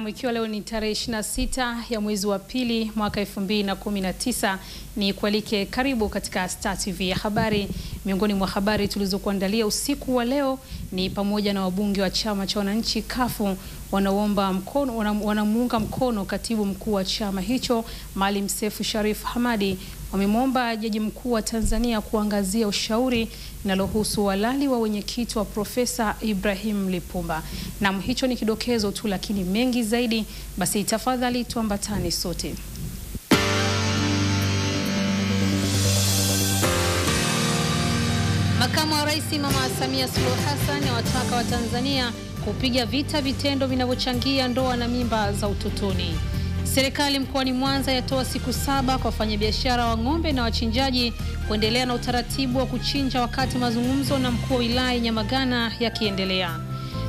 Nam, ikiwa leo ni tarehe 26 ya mwezi wa pili mwaka 2019, ni kualike karibu katika Star TV ya habari. Miongoni mwa habari tulizokuandalia usiku wa leo ni pamoja na wabunge wa chama cha wananchi kafu wanaomba mkono, wanamuunga mkono katibu mkuu wa chama hicho Maalim Seif Sharif Hamadi wamemwomba jaji mkuu wa Tanzania kuangazia ushauri linalohusu uhalali wa wenyekiti wa Profesa Ibrahim Lipumba. Nam, hicho ni kidokezo tu, lakini mengi zaidi, basi tafadhali tuambatane sote. Makamu wa Rais Mama Samia Suluhu Hassan awataka Watanzania kupiga vita vitendo vinavyochangia ndoa na mimba za utotoni. Serikali mkoani Mwanza yatoa siku saba kwa wafanyabiashara wa ng'ombe na wachinjaji kuendelea na utaratibu wa kuchinja wakati mazungumzo na mkuu wa wilaya Nyamagana yakiendelea.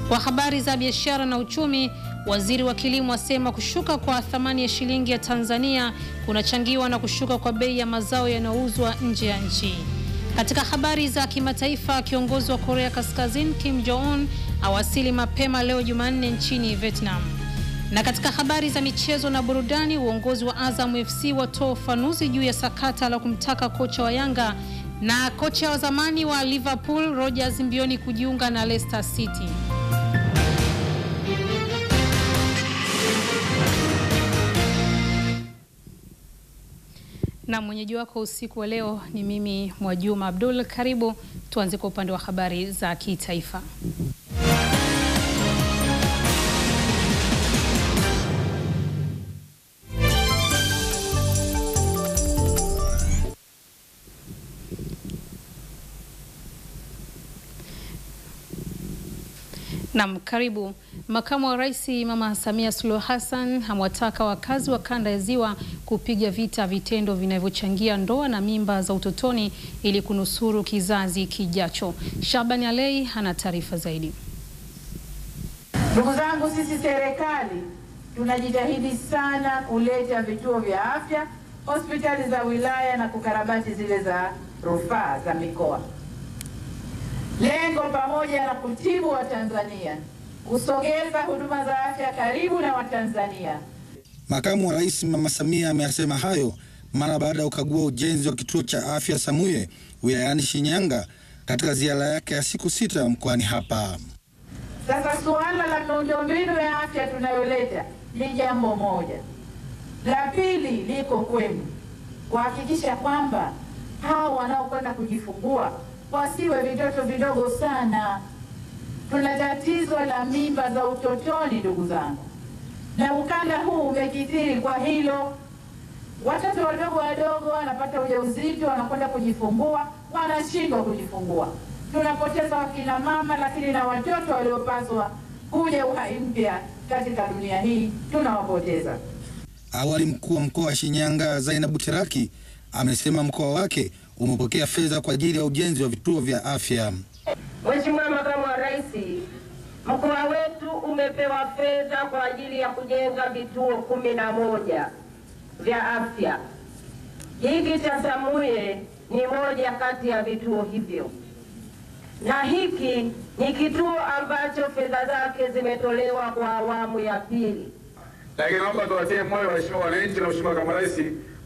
Kwa habari za biashara na uchumi, waziri wa kilimo asema kushuka kwa thamani ya shilingi ya Tanzania kunachangiwa na kushuka kwa bei ya mazao yanayouzwa nje ya nchi. Katika habari za kimataifa, kiongozi wa Korea Kaskazini Kim Jong Un awasili mapema leo Jumanne nchini Vietnam. Na katika habari za michezo na burudani, uongozi wa Azam FC watoa ufanuzi juu ya sakata la kumtaka kocha wa Yanga na kocha wa zamani wa Liverpool Rogers mbioni kujiunga na Leicester City. Na mwenyeji wako usiku wa leo ni mimi Mwajuma Abdul. Karibu tuanze kwa upande wa habari za kitaifa. Nam, karibu. Makamu wa Rais Mama Samia Suluhu Hassan amewataka wakazi wa kanda ya Ziwa kupiga vita vitendo vinavyochangia ndoa na mimba za utotoni ili kunusuru kizazi kijacho. Shabani Alei ana taarifa zaidi. Ndugu zangu, sisi serikali tunajitahidi sana kuleta vituo vya afya, hospitali za wilaya na kukarabati zile za rufaa za mikoa. Lengo pamoja na kutibu Watanzania, kusogeza huduma za afya karibu na Watanzania. Makamu wa Rais Mama Samia ameyasema hayo mara baada ya kukagua ujenzi wa kituo cha afya Samuye wilayani Shinyanga katika ziara yake ya siku sita mkoani hapa. Sasa suala la miundombinu ya afya tunayoleta ni jambo moja, la pili liko kwenu kuhakikisha kwamba hao wanaokwenda kujifungua wasiwe vitoto vidogo sana. Tuna tatizo la mimba za utotoni, ndugu zangu, na ukanda huu umekithiri kwa hilo. Watoto wadogo wadogo wanapata ujauzito, wanakwenda kujifungua, wanashindwa kujifungua. Tunapoteza wakina mama, lakini na watoto waliopaswa kuja uhai mpya katika dunia hii tunawapoteza. Awali mkuu wa mkoa wa Shinyanga Zainabu Teraki amesema mkoa wake umepokea fedha kwa ajili ya ujenzi wa vituo vya afya. Mheshimiwa Makamu wa Rais, mkoa wetu umepewa fedha kwa ajili ya kujenga vituo kumi na moja vya afya. Hiki cha Samuye ni moja kati ya vituo hivyo, na hiki ni kituo ambacho fedha zake zimetolewa kwa awamu ya pili. Lakini naomba tuwatie moyo waheshimiwa wananchi na Mheshimiwa Makamu wa Rais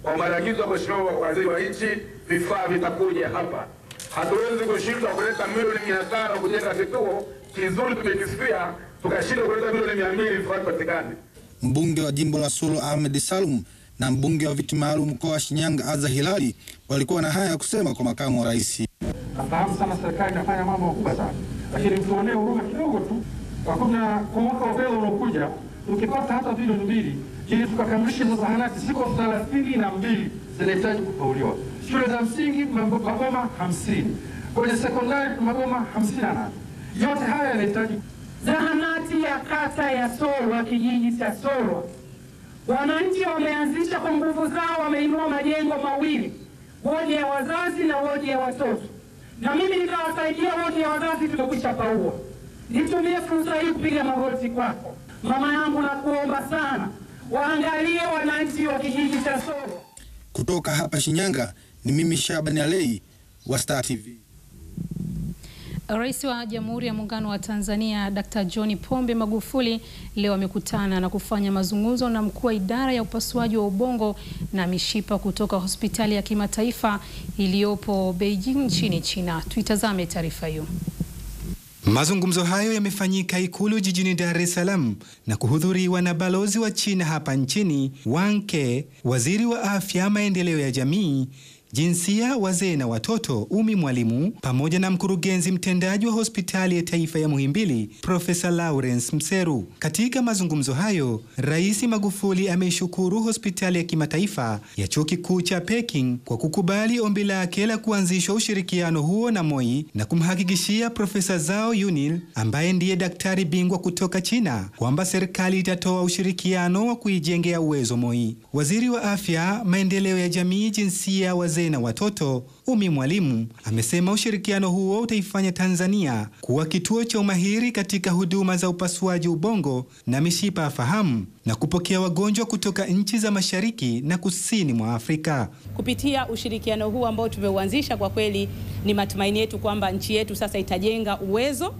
kwa maagizo ya Mheshimiwa Waziri wa Nchi, vifaa vitakuja hapa. Hatuwezi kushindwa kuleta milioni mia tano kujenga kituo kizuri tumekisikia tukashindwa kuleta milioni mia mbili vifaa vipatikane. Mbunge wa jimbo la Sulu Ahmed Salum na mbunge wa viti maalum mkoa wa Shinyanga Aza Hilali walikuwa na haya ya kusema kwa makamu wa rais. Nafahamu sana serikali inafanya mambo makubwa sana, lakini mtuonee huruma kidogo tu, kwa kuna kwa mwaka wa fedha unaokuja tukipata hata bilioni mbili ili tukakamilishe zahanati, ziko thelathini na mbili zinahitaji kupauliwa. Shule za msingi maboma hamsini, kwenye sekondari maboma hamsini na nane. Yote haya yanahitaji Zahanati ya kata ya Solwa, kijiji cha Solwa, wananchi wameanzisha kwa nguvu zao, wameinua majengo mawili, wodi ya wazazi na wodi ya watoto, na mimi nikawasaidia wodi ya wazazi, tumekwisha paua. Nitumie fursa hii kupiga magoti kwako mama yangu, nakuomba sana waangalie wananchi wa kijiji cha Soro. Kutoka hapa Shinyanga ni mimi Shabani Alei wa Star TV. Rais wa Jamhuri ya Muungano wa Tanzania Dr. John Pombe Magufuli leo amekutana na kufanya mazungumzo na mkuu wa idara ya upasuaji wa ubongo na mishipa kutoka hospitali ya kimataifa iliyopo Beijing nchini China. Tuitazame taarifa hiyo. Mazungumzo hayo yamefanyika Ikulu jijini Dar es Salaam na kuhudhuriwa na balozi wa China hapa nchini Wang Ke, waziri wa afya, maendeleo ya jamii jinsia, wazee na watoto Umi Mwalimu, pamoja na mkurugenzi mtendaji wa hospitali ya taifa ya Muhimbili Profesa Lawrence Mseru. Katika mazungumzo hayo, Rais Magufuli ameishukuru hospitali ya kimataifa ya chuo kikuu cha Peking kwa kukubali ombi lake la kuanzishwa ushirikiano huo na MOI na kumhakikishia Profesa Zhao Yunil ambaye ndiye daktari bingwa kutoka China kwamba serikali itatoa ushirikiano wa kuijengea uwezo MOI. Waziri wa afya, maendeleo ya jamii, jinsia, wazee na watoto Umi Mwalimu amesema ushirikiano huo utaifanya Tanzania kuwa kituo cha umahiri katika huduma za upasuaji ubongo na mishipa ya fahamu na kupokea wagonjwa kutoka nchi za mashariki na kusini mwa Afrika. Kupitia ushirikiano huu ambao tumeuanzisha, kwa kweli ni matumaini yetu kwamba nchi yetu sasa itajenga uwezo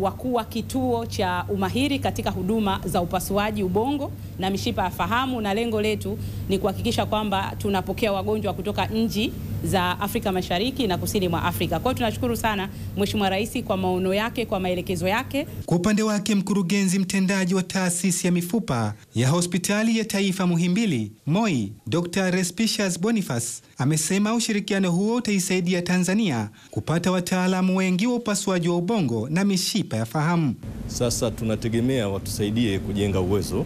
wa kuwa kituo cha umahiri katika huduma za upasuaji ubongo na mishipa ya fahamu, na lengo letu ni kuhakikisha kwamba tunapokea wagonjwa kutoka nchi za Afrika Mashariki na kusini mwa Afrika. Kwa hiyo tunashukuru sana Mheshimiwa Rais kwa maono yake, kwa maelekezo yake. Kwa upande wake, mkurugenzi mtendaji wa taasisi ya mifupa ya hospitali ya taifa Muhimbili MOI, Dr. Respicious Boniface amesema ushirikiano huo utaisaidia Tanzania kupata wataalamu wengi wa upasuaji wa ubongo na mishipa ya fahamu. Sasa tunategemea watusaidie kujenga uwezo,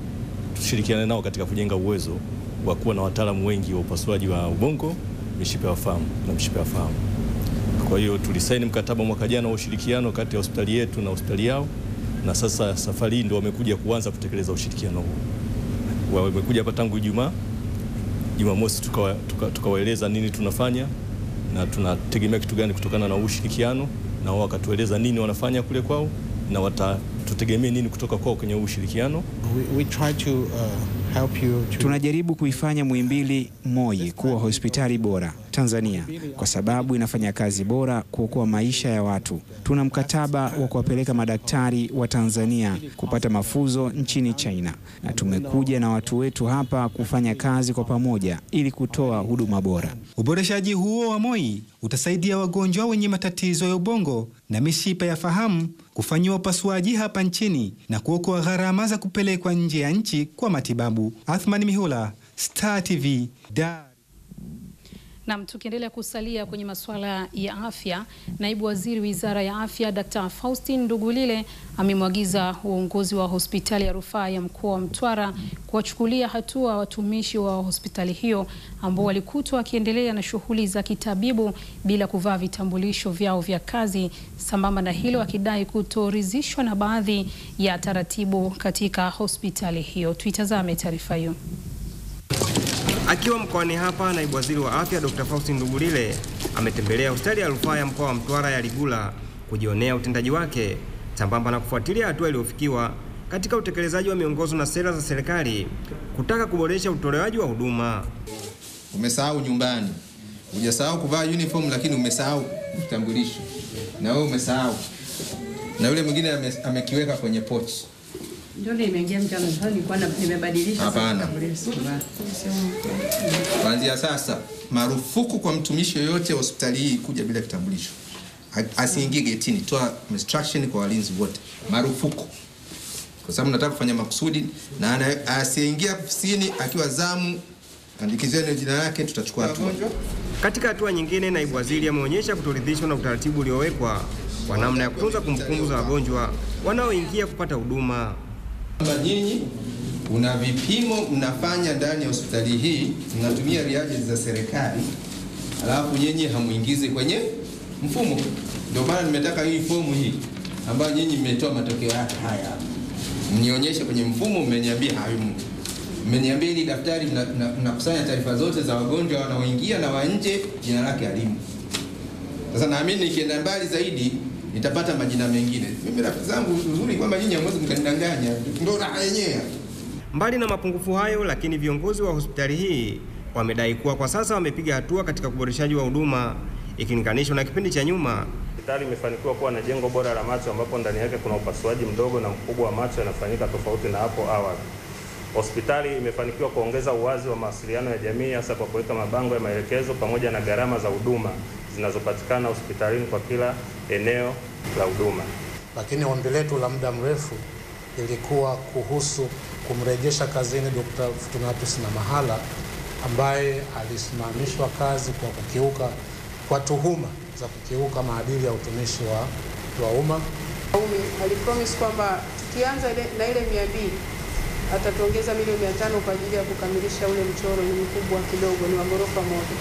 tushirikiane nao katika kujenga uwezo wa kuwa na wataalamu wengi wa upasuaji wa ubongo, mishipa ya fahamu na mishipa ya fahamu. Kwa hiyo tulisaini mkataba mwaka jana wa ushirikiano kati ya hospitali yetu na hospitali yao, na sasa safari ndio wamekuja kuanza kutekeleza ushirikiano huo Wamekuja hapa tangu Ijumaa, Jumamosi tukawaeleza tuka, tuka nini tunafanya na tunategemea kitu gani kutokana na ushirikiano, na wao wakatueleza nini wanafanya kule kwao na watatutegemea nini kutoka kwao kwenye ushirikiano. We, we try to, uh. Tunajaribu kuifanya Muhimbili MOI kuwa hospitali bora Tanzania kwa sababu inafanya kazi bora kuokoa maisha ya watu. Tuna mkataba wa kuwapeleka madaktari wa Tanzania kupata mafunzo nchini China, na tumekuja na watu wetu hapa kufanya kazi kwa pamoja ili kutoa huduma bora. Uboreshaji huo wa MOI utasaidia wagonjwa wenye matatizo ya ubongo na mishipa ya fahamu kufanyiwa upasuaji hapa nchini na kuokoa gharama za kupelekwa nje ya nchi kwa matibabu. Athman Mihula, Star TV, Dar. Nam, tukiendelea kusalia kwenye masuala ya afya, naibu waziri wizara ya afya Dr. Faustin Ndugulile amemwagiza uongozi wa hospitali ya rufaa ya mkoa wa Mtwara kuwachukulia hatua watumishi wa hospitali hiyo ambao walikutwa wakiendelea na shughuli za kitabibu bila kuvaa vitambulisho vyao vya kazi. Sambamba na hilo, akidai kutoridhishwa na baadhi ya taratibu katika hospitali hiyo. Tuitazame taarifa hiyo. Akiwa mkoani hapa, naibu waziri wa afya Dr. Faustin Ndugulile ametembelea hospitali ya rufaa ya mkoa wa Mtwara ya Ligula kujionea utendaji wake sambamba na kufuatilia hatua iliyofikiwa katika utekelezaji wa miongozo na sera za serikali kutaka kuboresha utolewaji wa huduma. Umesahau nyumbani, hujasahau kuvaa uniform, lakini umesahau utambulisho, na wewe umesahau, na yule mwingine amekiweka kwenye pochi ndio nimeingia mchana sasa, nilikuwa nimebadilisha. Hapana, kuanzia sasa marufuku kwa mtumishi yoyote wa hospitali hii kuja bila kitambulisho, asiingie getini. Toa instruction kwa walinzi wote, marufuku, kwa sababu nataka kufanya makusudi, na asiingia ofisini akiwa zamu, andikizeni jina lake, tutachukua hatua. Katika hatua nyingine, naibu waziri ameonyesha kutoridhishwa na utaratibu uliowekwa kwa namna ya kutunza kumbukumbu za wagonjwa wanaoingia kupata huduma kwamba nyinyi una vipimo mnafanya ndani ya hospitali hii, mnatumia reagents za serikali, alafu nyinyi hamuingizi kwenye mfumo. Ndio maana nimetaka hii fomu hii ambayo nyinyi mmetoa matokeo yake haya, mnionyeshe kwenye mfumo. Mmeniambia hayumo, mmeniambia ili daftari mnakusanya taarifa zote za wagonjwa wanaoingia na wa nje, jina lake alimu. Sasa naamini nikienda mbali zaidi nitapata majina mengine. Mimi rafiki zangu, uzuri kwamba nyinyi hamwezi mkanidanganya, ndio raha yenyewe. Mbali na mapungufu hayo, lakini viongozi wa hospitali hii wamedai kuwa kwa sasa wamepiga hatua katika uboreshaji wa huduma ikilinganishwa na kipindi cha nyuma, hospitali imefanikiwa kuwa na jengo bora la macho ambapo ndani yake kuna upasuaji mdogo na mkubwa wa macho yanafanyika tofauti na hapo awali. Hospitali imefanikiwa kuongeza uwazi wa mawasiliano ya jamii hasa kwa kuweka mabango ya maelekezo pamoja na gharama za huduma zinazopatikana hospitalini kwa kila eneo la huduma. Lakini ombi letu la muda mrefu ilikuwa kuhusu kumrejesha kazini Dr. Fortunatus Namahala ambaye alisimamishwa kazi kwa kukiuka kwa tuhuma za kukiuka maadili ya utumishi wa, wa umma. Umi alipromise kwamba tukianza na ile mia mbili atatuongeza milioni mia tano kwa ajili ya kukamilisha ule mchoro. Ni mkubwa kidogo, ni wa ghorofa moja.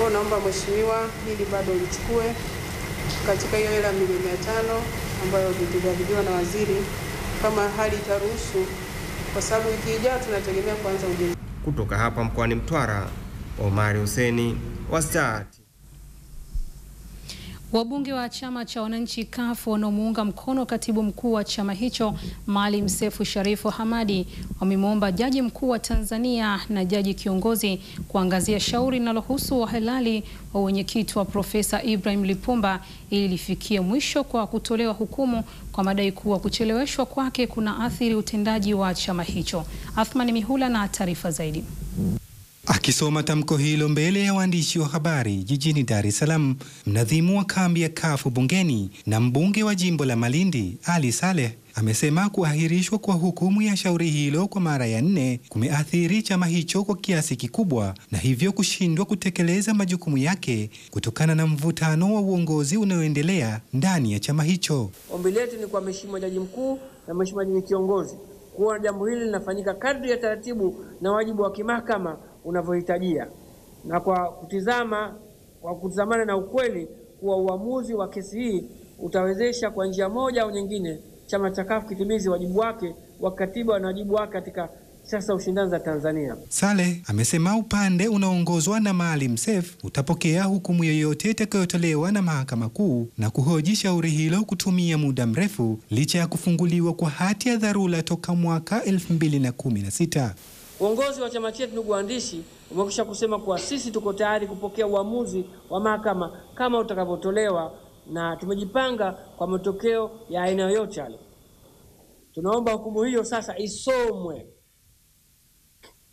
Kwa naomba mheshimiwa, hili bado lichukue katika hiyo hela milioni mia tano ambayo tulikabidhiwa na waziri, kama hali itaruhusu, kwa sababu wiki ijayo tunategemea kuanza ujenzi. Kutoka hapa mkoani Mtwara, Omari Huseni wa Star. Wabunge wa chama cha wananchi CUF wanaomuunga mkono katibu mkuu wa chama hicho Maalim sefu Sharifu Hamadi wamemwomba jaji mkuu wa Tanzania na jaji kiongozi kuangazia shauri linalohusu uhalali wa wenyekiti wa Profesa Ibrahim Lipumba ili lifikie mwisho kwa kutolewa hukumu kwa madai kuwa kucheleweshwa kwake kuna athiri utendaji wa chama hicho. Athmani Mihula na taarifa zaidi. Akisoma tamko hilo mbele ya waandishi wa habari jijini Dar es Salaam, mnadhimu wa kambi ya kafu bungeni na mbunge wa jimbo la Malindi Ali Saleh amesema kuahirishwa kwa hukumu ya shauri hilo kwa mara ya nne kumeathiri chama hicho kwa kiasi kikubwa na hivyo kushindwa kutekeleza majukumu yake kutokana na mvutano wa uongozi unaoendelea ndani ya chama hicho. Ombi letu ni kwa Mheshimiwa Jaji Mkuu na Mheshimiwa Jaji Kiongozi kuona jambo hili linafanyika kadri ya taratibu na wajibu wa kimahakama unavyohitajia na kwa kutizama kwa kutizamana na ukweli kuwa uamuzi wa kesi hii utawezesha kwa njia moja au nyingine chama cha CUF kitimizi wajibu wake wa katiba na wajibu wake katika siasa ushindani za Tanzania. sale amesema upande unaoongozwa na Maalim Seif utapokea hukumu yoyote itakayotolewa na Mahakama Kuu na kuhoji shauri hilo kutumia muda mrefu licha ya kufunguliwa kwa hati ya dharura toka mwaka 2016. Uongozi wa chama chetu, ndugu waandishi, umekwisha kusema kuwa sisi tuko tayari kupokea uamuzi wa mahakama kama utakavyotolewa, na tumejipanga kwa matokeo ya aina yoyote yale. Tunaomba hukumu hiyo sasa isomwe,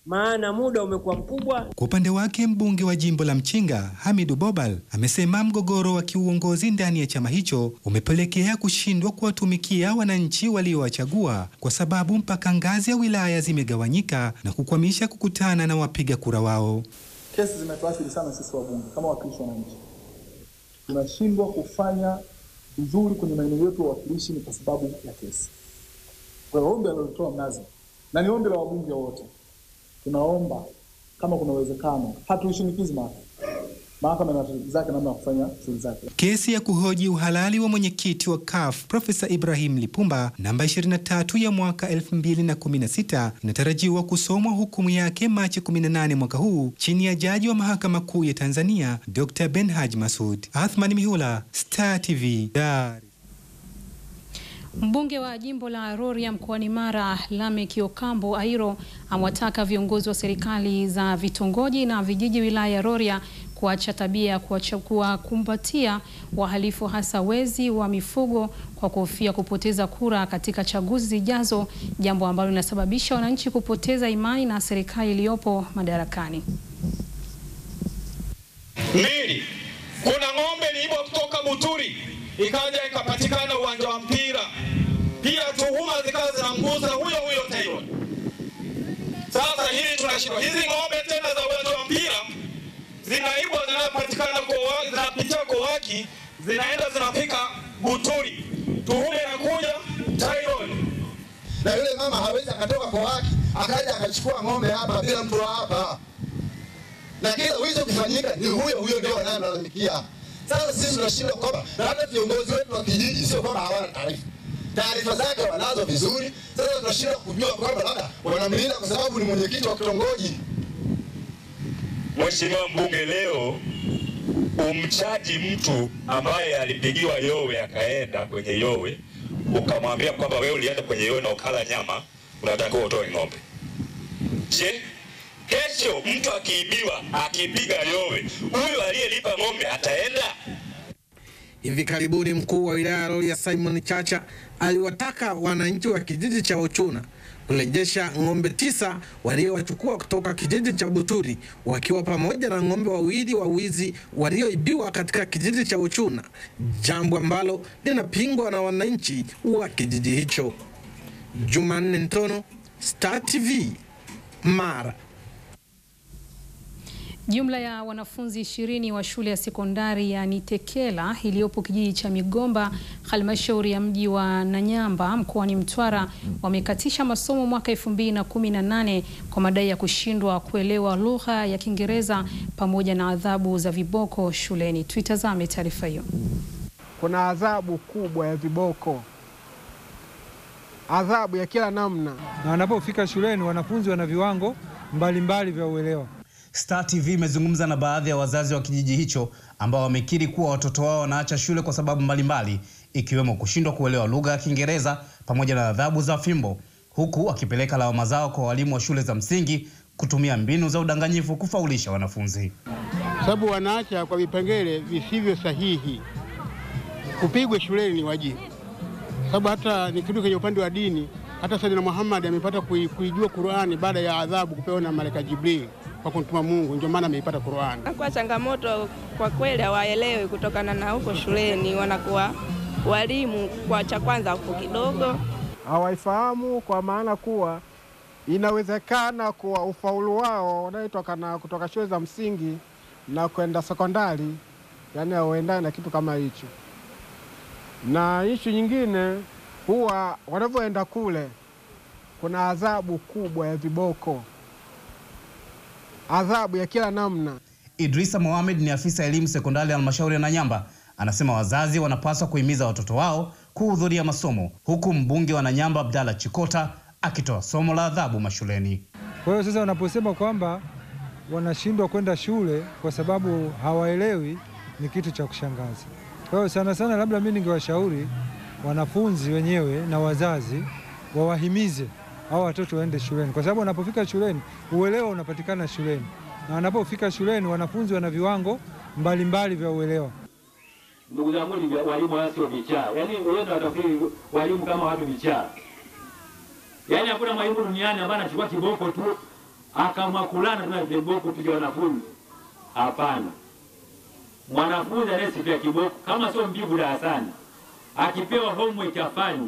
maana muda umekuwa mkubwa. Kwa upande wake mbunge wa jimbo la Mchinga Hamidu Bobal amesema mgogoro wa kiuongozi ndani ya chama hicho umepelekea kushindwa kuwatumikia wananchi waliowachagua kwa sababu mpaka ngazi ya wilaya zimegawanyika na kukwamisha kukutana na wapiga kura wao. Kesi zimetuathiri sana sisi wabunge kama wakilishi wananchi, tunashindwa kufanya vizuri kwenye maeneo yetu ya uwakilishi ni kwa sababu ya kesi. Kwa hiyo ombi alilotoa Mnazi na ni ombi la wabunge wote tunaomba kama kuna uwezekano, hatuishinikizi mahakama. Mahakama ina zake namna ya kufanya shughuli zake. Kesi ya kuhoji uhalali wa mwenyekiti wa CUF Profesa Ibrahim Lipumba namba 23 ya mwaka 2016 inatarajiwa kusomwa hukumu yake Machi 18 mwaka huu chini ya jaji wa mahakama kuu ya Tanzania Dr. Benhaj Masud. Athman Mihula, Star TV, Dar. Mbunge wa jimbo la Rorya mkoani Mara, Lameck Okambo Airo amewataka viongozi wa serikali za vitongoji na vijiji wilaya ya Rorya kuacha tabia ya kuwakumbatia wahalifu hasa wezi wa mifugo kwa kuhofia kupoteza kura katika chaguzi zijazo, jambo ambalo linasababisha wananchi kupoteza imani na serikali iliyopo madarakani. mili kuna ng'ombe liibwa kutoka Buturi ikaja ikapatikana uwanja wa mpira, pia tuhuma zikawa zinamgusa huyo huyo Taylor. Sasa hili tunashindwa, hizi ng'ombe tena za uwanja wa mpira zinaibwa, zinapatikana kwa zinapitia kwa waki, zinaenda zinafika Buturi, tuhuma inakuja Taylor, na yule mama hawezi akatoka kwa waki akaja akachukua ng'ombe hapa bila mtu hapa, na kila wizi ukifanyika ni huyo huyo ndio wanayemlalamikia. Sasa sisi tunashindwa kwamba na hata viongozi wetu wa kijiji sio kwamba hawana taarifa, taarifa zake wanazo vizuri. Sasa tunashindwa kujua kwamba labda wanamlinda kwa sababu ni mwenyekiti wa kitongoji. Mheshimiwa mbunge, leo umchaji mtu ambaye alipigiwa yowe akaenda kwenye yowe, ukamwambia kwamba wewe ulienda kwenye yowe na ukala nyama, unatakiwa utoe ng'ombe. Je, kesho mtu akiibiwa akipiga yowe, huyu aliyelipa ng'ombe ataenda? Hivi karibuni mkuu wa wilaya ya Rorya Simon Chacha aliwataka wananchi wa kijiji cha Ochuna kurejesha ng'ombe tisa waliowachukua kutoka kijiji cha Buturi wakiwa pamoja na ng'ombe wawili wa wizi walioibiwa katika kijiji cha Uchuna, jambo ambalo linapingwa na wananchi wa kijiji hicho. Jumanne Ntono, Star TV, Mara. Jumla ya wanafunzi ishirini wa shule ya sekondari ya Nitekela iliyopo kijiji cha Migomba, halmashauri ya mji wa Nanyamba mkoani Mtwara wamekatisha masomo mwaka 2018 kwa madai ya kushindwa kuelewa lugha ya Kiingereza pamoja na adhabu za viboko shuleni. Tuitazame taarifa hiyo. Kuna adhabu kubwa ya viboko, adhabu ya kila namna, na wanapofika shuleni wanafunzi wana viwango mbalimbali vya uelewa. Star TV imezungumza na baadhi ya wazazi wa kijiji hicho ambao wamekiri kuwa watoto wao wanaacha shule kwa sababu mbalimbali ikiwemo kushindwa kuelewa lugha ya Kiingereza pamoja na adhabu za fimbo, huku wakipeleka lawama zao kwa walimu wa shule za msingi kutumia mbinu za udanganyifu kufaulisha wanafunzi. sababu wanaacha kwa vipengele visivyo sahihi. Kupigwe shuleni ni wajibu, sababu hata nikirudi kwenye upande wa dini, hata Sayyidina Muhammad amepata kuijua Qur'ani baada ya adhabu kupewa na malaika Jibril kwa kumtuma Mungu, ndio maana ameipata Qur'an. Kwa changamoto kwa kweli hawaelewi kutokana na huko shuleni, wanakuwa walimu kwa cha kwanza huko kidogo hawaifahamu kwa maana kuwa inawezekana kuwa ufaulu wao unaotokana kutoka shule za msingi na kwenda sekondari, yani hauendani na kitu kama hicho. Na ishu nyingine huwa wanavyoenda kule, kuna adhabu kubwa ya viboko, adhabu ya kila namna. Idrisa Mohamed ni afisa elimu sekondari halmashauri ya Nanyamba, anasema wazazi wanapaswa kuhimiza watoto wao kuhudhuria masomo, huku mbunge wa Nanyamba Abdalla Chikota akitoa somo la adhabu mashuleni. Kwa hiyo sasa wanaposema kwamba wanashindwa kwenda shule kwa sababu hawaelewi, ni kitu cha kushangaza. Kwa hiyo sana sana, labda mimi ningewashauri wanafunzi wenyewe na wazazi wawahimize hao watoto waende shuleni, kwa sababu wanapofika shuleni uelewa unapatikana shuleni, na wanapofika shuleni wanafunzi wana viwango mbalimbali vya uelewa. Ndugu zangu ni walimu wala sio vichaa. Yaani wewe utafikiri walimu kama watu vichaa. Yaani hakuna mwalimu duniani ambaye anachukua kiboko tu akamwakulana tuna viboko tuje wanafunzi. Hapana. Mwanafunzi anayesifia kiboko kama sio mbivu darasani akipewa homework afanye,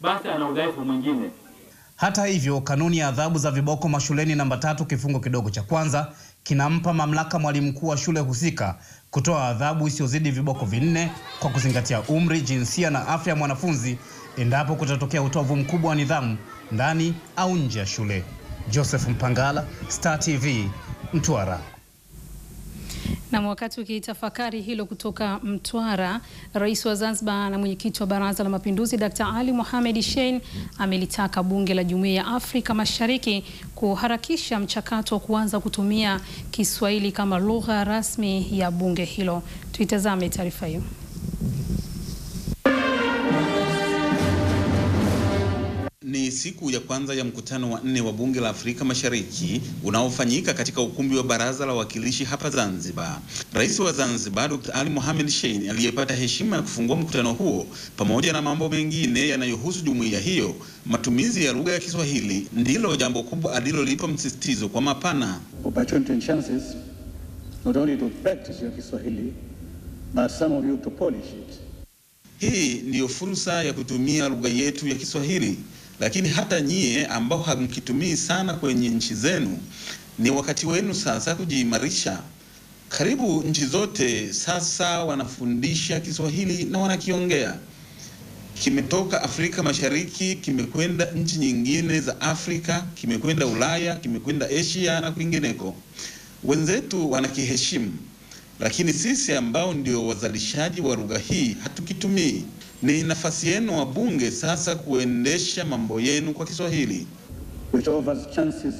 basi ana udhaifu mwingine. Hata hivyo, kanuni ya adhabu za viboko mashuleni namba tatu kifungu kidogo cha kwanza kinampa mamlaka mwalimu mkuu wa shule husika kutoa adhabu isiyozidi viboko vinne kwa kuzingatia umri, jinsia na afya ya mwanafunzi endapo kutatokea utovu mkubwa wa nidhamu ndani au nje ya shule. Joseph Mpangala, Star TV, Mtwara. Na wakati ukitafakari hilo kutoka Mtwara, rais wa Zanzibar na mwenyekiti wa Baraza la Mapinduzi Dr. Ali Mohamed Shein amelitaka bunge la Jumuiya ya Afrika Mashariki kuharakisha mchakato wa kuanza kutumia Kiswahili kama lugha rasmi ya bunge hilo. Tuitazame taarifa hiyo. Ni siku ya kwanza ya mkutano wa nne wa bunge la Afrika Mashariki unaofanyika katika ukumbi wa baraza la wawakilishi hapa Zanzibar. Rais wa Zanzibar Dr. Ali Mohamed Shein aliyepata heshima ya kufungua mkutano huo, pamoja na mambo mengine yanayohusu jumuiya hiyo, matumizi ya lugha ya Kiswahili ndilo jambo kubwa alilolipa msisitizo kwa mapana. Hii ndiyo fursa ya kutumia lugha yetu ya Kiswahili, lakini hata nyie ambao hamkitumii sana kwenye nchi zenu, ni wakati wenu sasa kujiimarisha. Karibu nchi zote sasa wanafundisha Kiswahili na wanakiongea. Kimetoka Afrika Mashariki, kimekwenda nchi nyingine za Afrika, kimekwenda Ulaya, kimekwenda Asia na kwingineko. Wenzetu wanakiheshimu, lakini sisi ambao ndio wazalishaji wa lugha hii hatukitumii. Ni nafasi yenu wa bunge sasa kuendesha mambo yenu kwa Kiswahili. which offers chances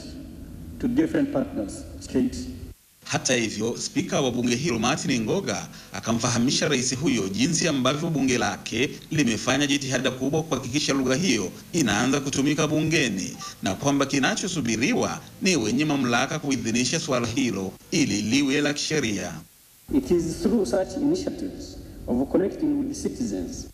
to different partners, states, Hata hivyo, spika wa bunge hilo Martin Ngoga akamfahamisha rais huyo jinsi ambavyo bunge lake limefanya jitihada kubwa kuhakikisha lugha hiyo inaanza kutumika bungeni na kwamba kinachosubiriwa ni wenye mamlaka kuidhinisha suala hilo ili liwe la kisheria. It is through such initiatives of connecting with the citizens.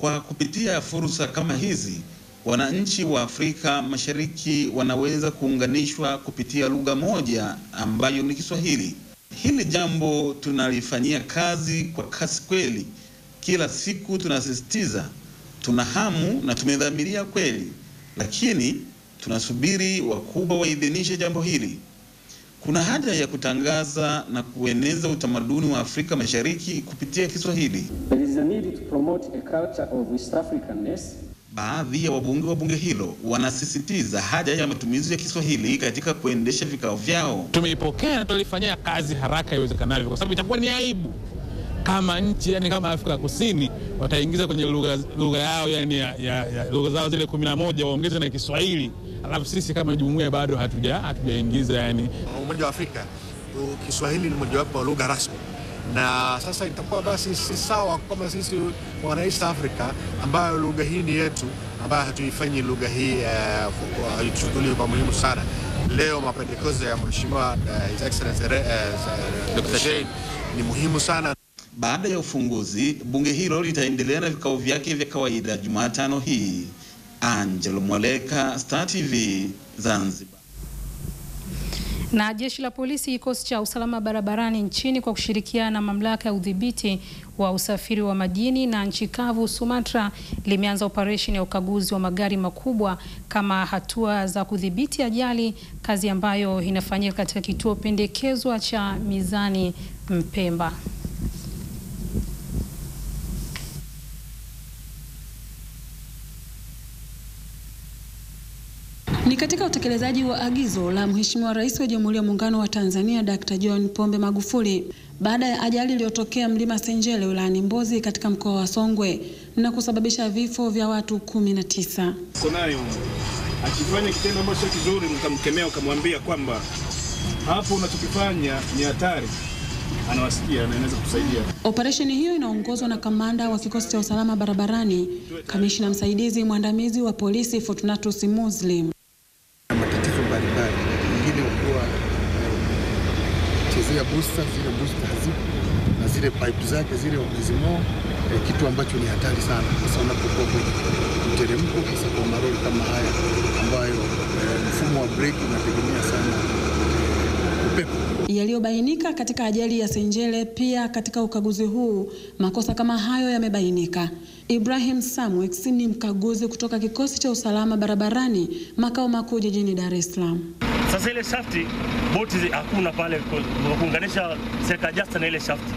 Kwa kupitia fursa kama hizi, wananchi wa Afrika Mashariki wanaweza kuunganishwa kupitia lugha moja ambayo ni Kiswahili. Hili jambo tunalifanyia kazi kwa kasi kweli. Kila siku tunasisitiza, tuna hamu na tumedhamiria kweli, lakini tunasubiri wakubwa waidhinishe jambo hili. Kuna haja ya kutangaza na kueneza utamaduni wa Afrika Mashariki kupitia Kiswahili. There is a need to promote a culture of East Africanness Baadhi ya wabunge wa bunge hilo wanasisitiza haja ya matumizi ya Kiswahili katika kuendesha vikao vyao. Tumeipokea na tulifanyia kazi haraka iwezekanavyo, kwa sababu itakuwa ni aibu kama nchi yani kama Afrika Kusini wataingiza kwenye lugha lugha yao yani ya, ya, ya, lugha zao zile kumi na moja waongeze na Kiswahili, alafu sisi kama jumuiya bado hatuja hatujaingiza yani. Umoja wa Afrika Kiswahili ni mojawapo wa lugha rasmi, na sasa itakuwa basi si sawa kama sisi wana East Africa ambayo lugha hii ni yetu, ambayo hatuifanyi lugha hii uh, kwa- kwa muhimu sana. Leo mapendekezo ya Mheshimiwa eh, His Excellency eh, Dr. Shein ni muhimu sana. Baada ya ufunguzi, bunge hilo litaendelea na vikao vyake vya kawaida Jumatano hii. Angelo Mwaleka, Star TV, Zanzibar. Na jeshi la polisi kikosi cha usalama barabarani nchini kwa kushirikiana na mamlaka ya udhibiti wa usafiri wa majini na nchi kavu Sumatra limeanza operesheni ya ukaguzi wa magari makubwa kama hatua za kudhibiti ajali, kazi ambayo inafanyika katika kituo pendekezwa cha Mizani Mpemba. Ni katika utekelezaji wa agizo la Mheshimiwa Rais wa Jamhuri ya Muungano wa Tanzania Dr. John Pombe Magufuli baada ya ajali iliyotokea Mlima Senjele wilayani Mbozi katika mkoa wa Songwe na kusababisha vifo vya watu kumi na tisa. akifanya kitendo ambacho sio kizuri, mkamkemea ukamwambia kwamba hapo unachokifanya ni hatari, anawasikia na anaweza kusaidia. Operesheni hiyo inaongozwa na kamanda wa kikosi cha usalama barabarani, kamishina msaidizi mwandamizi wa polisi Fortunatus Muslim. matatizo mbalimbali, wengine ukiwa chezea zile booster hazipo na zile pipe zake zile wamezing'oa, eh, kitu ambacho ni hatari sana, hasa unapokuwa kwenye mteremko, hasa kwa maroli kama haya ambayo eh, mfumo wa breki unategemea sana upepo. yaliyobainika katika ajali ya Senjele. Pia katika ukaguzi huu makosa kama hayo yamebainika. Ibrahim Samwex ni mkaguzi kutoka kikosi cha usalama barabarani makao makuu jijini Dar es Salaam. Sasa ile shafti boti hakuna pale kuunganisha seka jasta na ile shafti.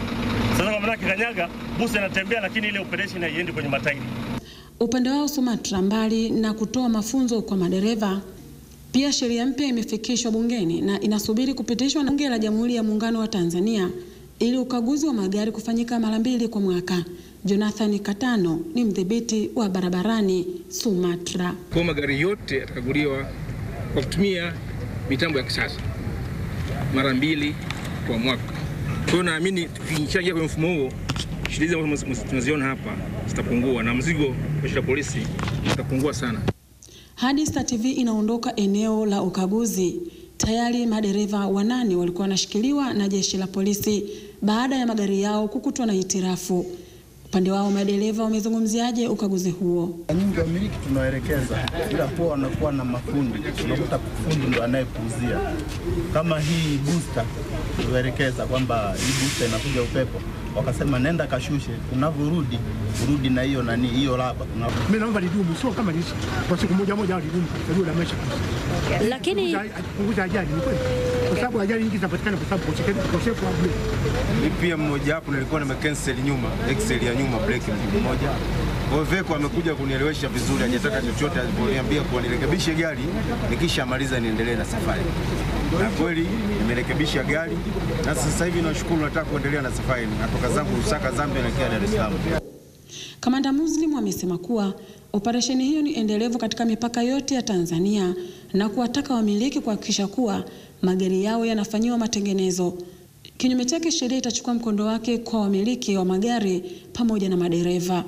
Sasa kwa maana kikanyaga busi anatembea, lakini ile operation haiendi kwenye matairi. Upande wao Sumatra, mbali na kutoa mafunzo kwa madereva, pia sheria mpya imefikishwa bungeni na inasubiri kupitishwa na Bunge la Jamhuri ya Muungano wa Tanzania ili ukaguzi wa magari kufanyika mara mbili kwa mwaka. Jonathan Katano ni mdhibiti wa barabarani Sumatra. Kwa magari yote yatakaguliwa kwa kutumia mitambo ya kisasa mara mbili kwa mwaka. Kwa hiyo naamini tukishaingia kwenye mfumo huo, shida ambazo tunaziona hapa zitapungua na mzigo jeshi la polisi utapungua sana. Hadi Star TV inaondoka eneo la ukaguzi, tayari madereva wanane walikuwa wanashikiliwa na jeshi la polisi baada ya magari yao kukutwa na hitirafu. Upande wao madereva wamezungumziaje ukaguzi huo? nyingi wamiliki tunawaelekeza, ila kuwa wanakuwa na mafundi, unakuta fundi ndo anayepuuzia. Kama hii booster tuliwaelekeza kwamba hii booster inakuja upepo, wakasema nenda kashushe, unavyorudi urudi na hiyo nani hiyo laba. Mimi naomba lidumu, sio kama lishi kwa siku moja moja, au lidumu kwa la maisha, Lakini- punguza ajali ni kweli, kwa sababu ajali nyingi zinapatikana kwa sababu kosefu- ukosefu wa breki. Mimi pia mmoja hapo nilikuwa nimecancel nyuma excel ya nyuma breki mmoja. Kwa hiyo Veko amekuja kunielewesha vizuri, hajataka chochote, aliponiambia kuwa nirekebishe gari nikishamaliza niendelee na safari. Na kweli nimerekebisha gari na sasa hivi nashukuru, nataka kuendelea na safari. Natoka zangu Lusaka, Zambia, naelekea Dar es Salaam. Kamanda Muslim amesema kuwa operesheni hiyo ni endelevu katika mipaka yote ya Tanzania na kuwataka wamiliki kuhakikisha kuwa magari yao yanafanyiwa matengenezo. Kinyume chake, sheria itachukua mkondo wake kwa wamiliki wa magari pamoja na madereva.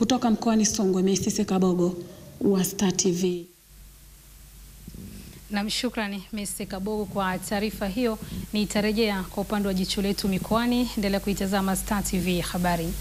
Kutoka mkoani Songwe, Mesisi Kabogo wa Star TV. Nam, shukrani Mr. Kabogo kwa taarifa hiyo. Nitarejea kwa upande wa jicho letu mikoani. Endelea kuitazama Star TV habari.